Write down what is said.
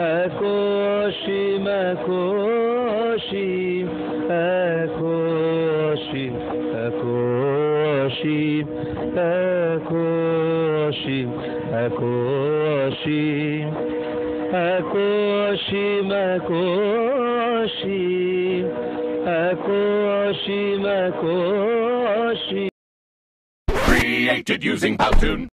أكوشي مكوشي أكوشي أكوشي أكوشي أكوشي أكوشي مكوشي أكوشي مكوشي Created using Powtoon.